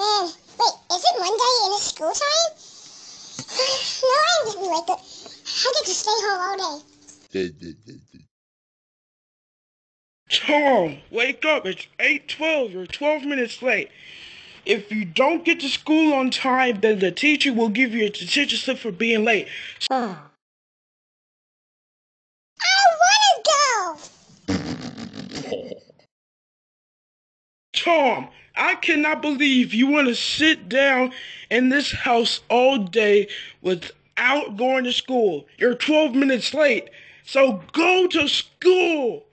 Man, wait, is it Monday and it's school time? no, I didn't wake up. I get to stay home all day. Tom, wake up. It's 8:12. You're 12 minutes late. If you don't get to school on time, then the teacher will give you a detention slip for being late. I want to go. Tom, I cannot believe you want to sit down in this house all day without going to school. You're 12 minutes late. So go to school.